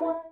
One.